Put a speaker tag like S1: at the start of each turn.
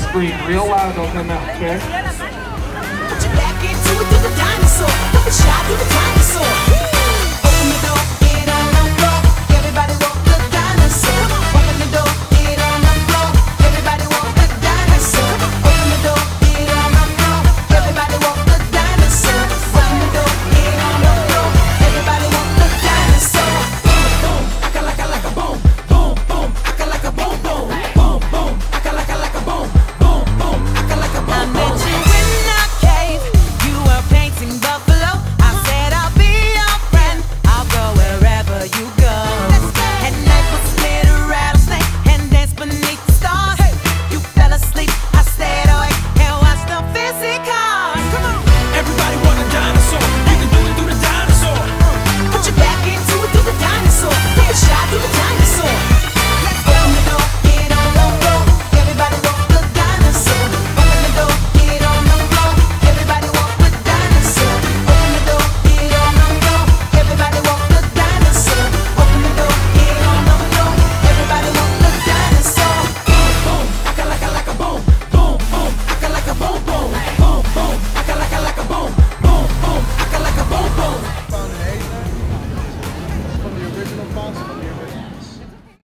S1: scream real loud, don't come out, okay?